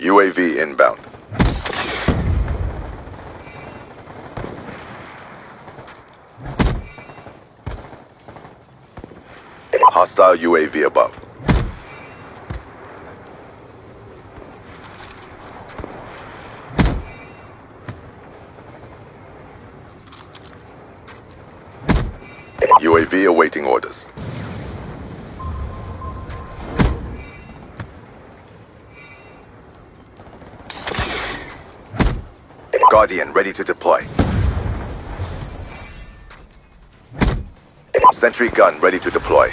UAV inbound. Hostile UAV above. UAV awaiting orders. Guardian ready to deploy. Sentry gun ready to deploy.